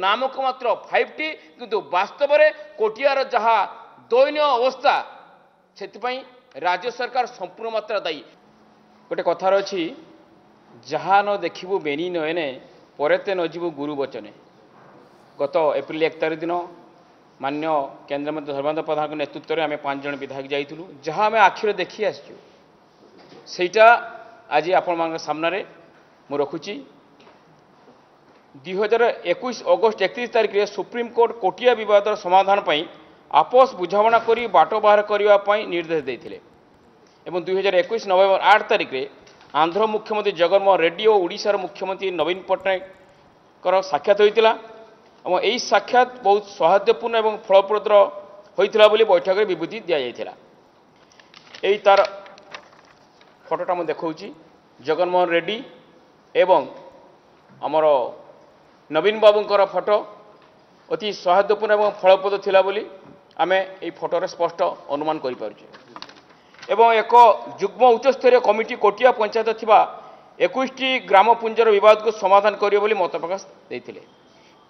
ନାମକୁ ମାତ୍ର ଫାଇଭ୍ ଟି କିନ୍ତୁ ବାସ୍ତବରେ କୋଟିଆର ଯାହା ଦୟନୀୟ ଅବସ୍ଥା ସେଥିପାଇଁ ରାଜ୍ୟ ସରକାର ସମ୍ପୂର୍ଣ୍ଣ ମାତ୍ରା ଦାୟୀ ଗୋଟେ କଥାର ଅଛି ଯାହା ନ ଦେଖିବୁ ବେନି ନୟନେ ପରେତେ ନ ଯିବୁ ଗୁରୁ ବଚନେ ଗତ ଏପ୍ରିଲ ଏକ ତାରିଖ ଦିନ ମାନ୍ୟ କେନ୍ଦ୍ରମନ୍ତ୍ରୀ ଧର୍ମେନ୍ଦ୍ର ପ୍ରଧାନଙ୍କ ନେତୃତ୍ୱରେ ଆମେ ପାଞ୍ଚ ଜଣ ବିଧାୟକ ଯାଇଥିଲୁ ଯାହା ଆମେ ଆଖିରେ ଦେଖି ଆସିଛୁ ସେଇଟା ଆଜି ଆପଣମାନଙ୍କ ସାମ୍ନାରେ ମୁଁ ରଖୁଛି ଦୁଇହଜାର ଏକୋଇଶ ଅଗଷ୍ଟ ଏକତିରିଶ ତାରିଖରେ ସୁପ୍ରିମକୋର୍ଟ କୋଟିଆ ବିବାଦର ସମାଧାନ ପାଇଁ আপোଷ ବୁଝାମଣା କରି ବାଟ ବାହାର କରିବା ପାଇଁ ନିର୍ଦ୍ଦେଶ ଦେଇଥିଲେ ଏବଂ ଦୁଇହଜାର ଏକୋଇଶ ନଭେମ୍ବର ଆଠ ତାରିଖରେ ଆନ୍ଧ୍ର ମୁଖ୍ୟମନ୍ତ୍ରୀ ଜଗନମୋହନ ରେଡ୍ଡି ଓ ଓଡ଼ିଶାର ମୁଖ୍ୟମନ୍ତ୍ରୀ ନବୀନ ପଟ୍ଟନାୟକଙ୍କର ସାକ୍ଷାତ ହୋଇଥିଲା ଏବଂ ଏହି ସାକ୍ଷାତ ବହୁତ ସୌହାର୍ଦ୍ଦ୍ୟପୂର୍ଣ୍ଣ ଏବଂ ଫଳପ୍ରଦ ହୋଇଥିଲା ବୋଲି ବୈଠକରେ ବିବୃତ୍ତି ଦିଆଯାଇଥିଲା ଏହି ତା'ର ଫଟୋଟା ମୁଁ ଦେଖାଉଛି ଜଗନମୋହନ ରେଡ୍ଡି ଏବଂ ଆମର ନବୀନ ବାବୁଙ୍କର ଫଟୋ ଅତି ସୌହାର୍ଦ୍ଦ୍ୟପୂର୍ଣ୍ଣ ଏବଂ ଫଳପ୍ରଦ ଥିଲା ବୋଲି ଆମେ ଏହି ଫଟୋରେ ସ୍ପଷ୍ଟ ଅନୁମାନ କରିପାରୁଛେ ଏବଂ ଏକ ଯୁଗ୍ମ ଉଚ୍ଚସ୍ତରୀୟ କମିଟି କୋଟିଆ ପଞ୍ଚାୟତ ଥିବା ଏକୋଇଶଟି ଗ୍ରାମପୁଞ୍ଜର ବିବାଦକୁ ସମାଧାନ କରିବ ବୋଲି ମତ ପ୍ରକାଶ ଦେଇଥିଲେ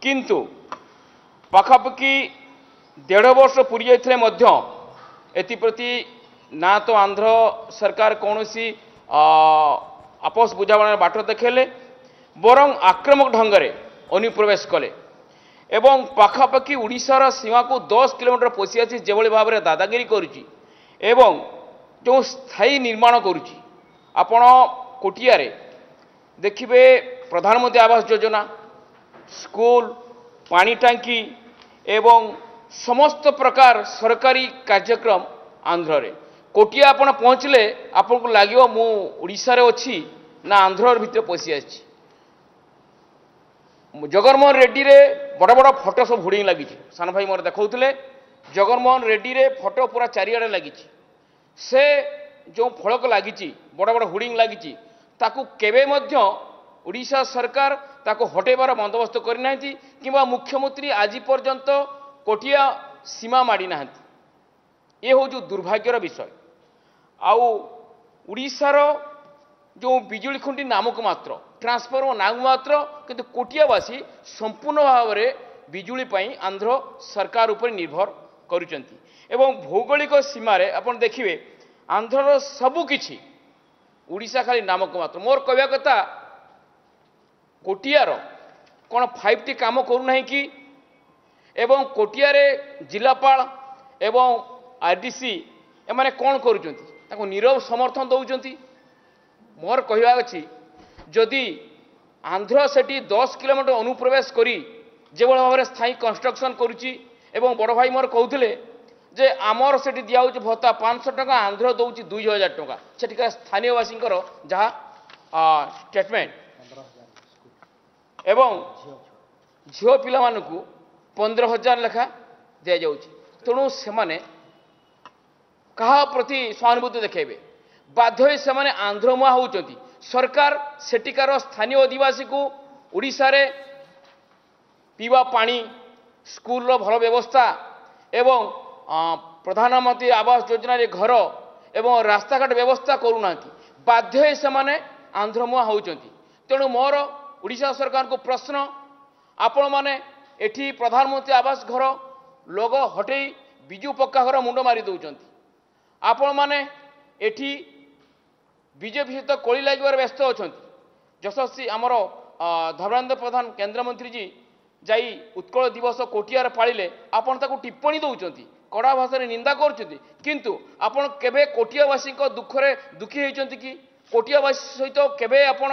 କିନ୍ତୁ ପାଖାପାଖି ଦେଢ଼ ବର୍ଷ ପୁରୀ ଯାଇଥିଲେ ମଧ୍ୟ ଏଥିପ୍ରତି ନା ତ ଆନ୍ଧ୍ର ସରକାର କୌଣସି আপোଷ ବୁଝାମଣାର ବାଟ ଦେଖାଇଲେ ବରଂ ଆକ୍ରମକ ଢଙ୍ଗରେ অনুপ্রবেশ কলে এবং পাখাপাখি ଓଡ଼ିଶାର ସୀମାକୁ ଦଶ କିଲୋମିଟର ପଶିଆସି ଯେଭଳି ଭାବରେ ଦାଦାଗିରି କରୁଛି ଏବଂ ଯେଉଁ ସ୍ଥାୟୀ ନିର୍ମାଣ କରୁଛି ଆପଣ କୋଟିଆରେ ଦେଖିବେ ପ୍ରଧାନମନ୍ତ୍ରୀ ଆବାସ ଯୋଜନା ସ୍କୁଲ ପାଣି ଟାଙ୍କି ଏବଂ ସମସ୍ତ ପ୍ରକାର ସରକାରୀ କାର୍ଯ୍ୟକ୍ରମ ଆନ୍ଧ୍ରରେ କୋଟିଆ ଆପଣ ପହଞ୍ଚିଲେ ଆପଣଙ୍କୁ ଲାଗିବ ମୁଁ ଓଡ଼ିଶାରେ ଅଛି ନା ଆନ୍ଧ୍ରର ଭିତରେ ପଶି ଆସିଛି জগনমোহন রেড্ডিরে বড় বড় ফটো সব হুড়ি লাগিছে সান ভাই মানে দেখলে জগনমোহন রেড্ডিরে ফটো পুরা চারিআড়ে লাগিছে সে যে ফলক লাগিছে বড় বড় হুড়ি লাগিছে তাকু কেবে মধ্য ওড়িশা সরকার তাকু হটেবার বন্দোবস্ত করে না কিংবা মুখ্যমন্ত্রী আজি পর্যন্ত কোটিয়া সীমা মাড়ি না এ হচ্ছে দুর্ভাগ্যর বিষয় আশার ଯେଉଁ ବିଜୁଳି ଖୁଣ୍ଟି ନାମକୁ ମାତ୍ର ଟ୍ରାନ୍ସଫର୍ମର ନାମକୁ ମାତ୍ର କିନ୍ତୁ କୋଟିଆବାସୀ ସମ୍ପୂର୍ଣ୍ଣ ଭାବରେ ବିଜୁଳି ପାଇଁ ଆନ୍ଧ୍ର ସରକାର ଉପରେ ନିର୍ଭର କରୁଛନ୍ତି ଏବଂ ଭୌଗୋଳିକ ସୀମାରେ ଆପଣ ଦେଖିବେ ଆନ୍ଧ୍ରର ସବୁକିଛି ଓଡ଼ିଶା ଖାଲି ନାମକୁ ମାତ୍ର ମୋର କହିବା କଥା କୋଟିଆର କ'ଣ ଫାଇଭ୍ ଟି କାମ କରୁନାହିଁ କି ଏବଂ କୋଟିଆରେ ଜିଲ୍ଲାପାଳ ଏବଂ ଆର୍ ଡି ସି ଏମାନେ କ'ଣ କରୁଛନ୍ତି ତାଙ୍କୁ ନିରବ ସମର୍ଥନ ଦେଉଛନ୍ତି মোর কহা অছি যদি আন্ধ্র সেটি দশ কিলোমিটার অনুপ্রবেশ করে যেভাবে ভাবে স্থায়ী কনস্ট্রকশন করুছি এবং বড় ভাই মোর কৌলে যে আমার সেটি দিয়া হচ্ছে ভত্তা পাঁচশো টাকা আন্ধ্র দৌছি দুই হাজার টাকা সেটিকার স্থানীয়বাসীঙ্কর যা স্টেটমেন্ট এবং ঝিও পিলা পনেরো হাজার লেখা দিয়া যাচ্ছে তেমন সে কাহ প্রতি সহানুভূতি দেখাইবে ବାଧ୍ୟ ହୋଇ ସେମାନେ ଆନ୍ଧ୍ରମୁହାଁ ହେଉଛନ୍ତି ସରକାର ସେଠିକାର ସ୍ଥାନୀୟ ଅଧିବାସୀକୁ ଓଡ଼ିଶାରେ ପିଇବା ପାଣି ସ୍କୁଲର ଭଲ ବ୍ୟବସ୍ଥା ଏବଂ ପ୍ରଧାନମନ୍ତ୍ରୀ ଆବାସ ଯୋଜନାରେ ଘର ଏବଂ ରାସ୍ତାଘାଟ ବ୍ୟବସ୍ଥା କରୁନାହାନ୍ତି ବାଧ୍ୟ ହୋଇ ସେମାନେ ଆନ୍ଧ୍ରମୁହାଁ ହେଉଛନ୍ତି ତେଣୁ ମୋର ଓଡ଼ିଶା ସରକାରଙ୍କୁ ପ୍ରଶ୍ନ ଆପଣମାନେ ଏଠି ପ୍ରଧାନମନ୍ତ୍ରୀ ଆବାସ ଘର ଲୋଗ ହଟେଇ ବିଜୁ ପକ୍କା ଘର ମୁଣ୍ଡ ମାରି ଦେଉଛନ୍ତି ଆପଣମାନେ ଏଠି ବିଜେପି ସହିତ କୋଳି ଲାଗିବାରେ ବ୍ୟସ୍ତ ଅଛନ୍ତି ଯଶସ୍ୱୀ ଆମର ଧର୍ମେନ୍ଦ୍ର ପ୍ରଧାନ କେନ୍ଦ୍ରମନ୍ତ୍ରୀ ଜୀ ଯାଇ ଉତ୍କଳ ଦିବସ କୋଟିଆରେ ପାଳିଲେ ଆପଣ ତାକୁ ଟିପ୍ପଣୀ ଦେଉଛନ୍ତି କଡ଼ା ଭାଷାରେ ନିନ୍ଦା କରୁଛନ୍ତି କିନ୍ତୁ ଆପଣ କେବେ କୋଟିଆବାସୀଙ୍କ ଦୁଃଖରେ ଦୁଃଖୀ ହୋଇଛନ୍ତି କି କୋଟିଆବାସୀ ସହିତ କେବେ ଆପଣ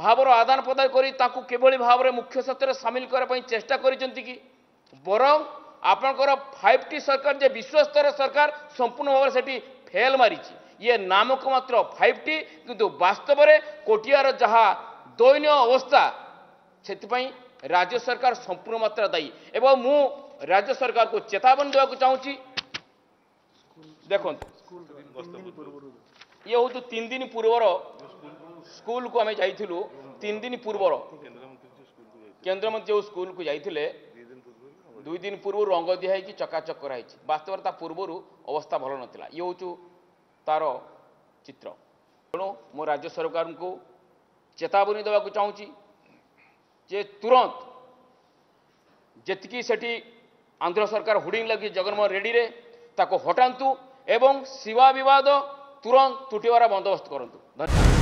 ଭାବର ଆଦାନ ପ୍ରଦାନ କରି ତାଙ୍କୁ କିଭଳି ଭାବରେ ମୁଖ୍ୟ ସତ୍ୟରେ ସାମିଲ କରିବା ପାଇଁ ଚେଷ୍ଟା କରିଛନ୍ତି କି ବରଂ ଆପଣଙ୍କର ଫାଇଭ୍ ଟି ସରକାର ଯେ ବିଶ୍ୱସ୍ତର ସରକାର ସମ୍ପୂର୍ଣ୍ଣ ଭାବରେ ସେଠି ଫେଲ୍ ମାରିଛି ଇଏ ନାମକୁ ମାତ୍ର ଫାଇଭ୍ ଟି କିନ୍ତୁ ବାସ୍ତବରେ କୋଟିଆର ଯାହା ଦୈନୀୟ ଅବସ୍ଥା ସେଥିପାଇଁ ରାଜ୍ୟ ସରକାର ସମ୍ପୂର୍ଣ୍ଣ ମାତ୍ରା ଦାୟୀ ଏବଂ ମୁଁ ରାଜ୍ୟ ସରକାରକୁ ଚେତାବନୀ ଦେବାକୁ ଚାହୁଁଛି ଦେଖନ୍ତୁ ଇଏ ହେଉଛି ତିନି ଦିନ ପୂର୍ବର ସ୍କୁଲକୁ ଆମେ ଯାଇଥିଲୁ ତିନି ଦିନ ପୂର୍ବର କେନ୍ଦ୍ରମନ୍ତ୍ରୀ ଯେଉଁ ସ୍କୁଲକୁ ଯାଇଥିଲେ ଦୁଇ ଦିନ ପୂର୍ବରୁ ରଙ୍ଗ ଦିଆହେଇଛି ଚକାଚକ କରାହେଇଛି ବାସ୍ତବରେ ତା ପୂର୍ବରୁ ଅବସ୍ଥା ଭଲ ନଥିଲା ଇଏ ହେଉଛୁ ତାର ଚିତ୍ର ତେଣୁ ମୁଁ ରାଜ୍ୟ ସରକାରଙ୍କୁ ଚେତାବନୀ ଦେବାକୁ ଚାହୁଁଛି ଯେ ତୁରନ୍ତ ଯେତିକି ସେଠି ଆନ୍ଧ୍ର ସରକାର ହୋର୍ଡିଂ ଲାଗିଛି ଜଗନମୋହନ ରେଡ୍ଡିରେ ତାକୁ ହଟାନ୍ତୁ ଏବଂ ଶିବା ବିବାଦ ତୁରନ୍ତ ତୁଟିବାର ବନ୍ଦୋବସ୍ତ କରନ୍ତୁ ଧନ୍ୟବାଦ